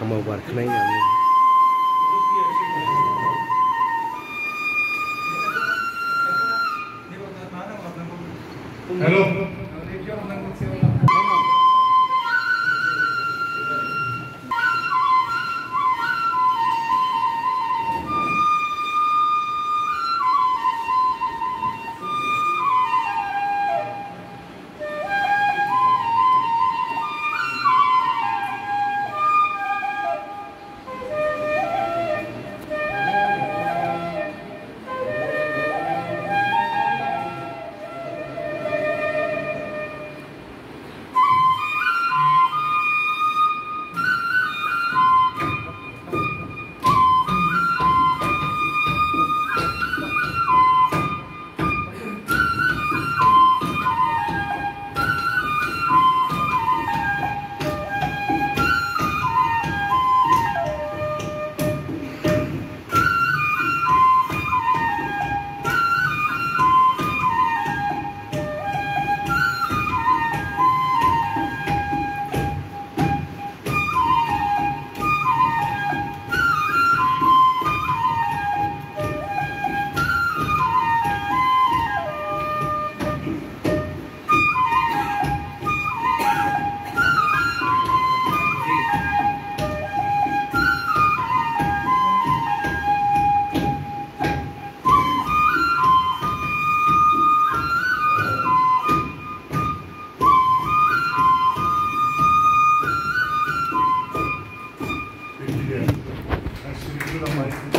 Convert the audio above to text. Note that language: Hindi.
लामायाव बारखोनाय होननानै हेलो। Bom.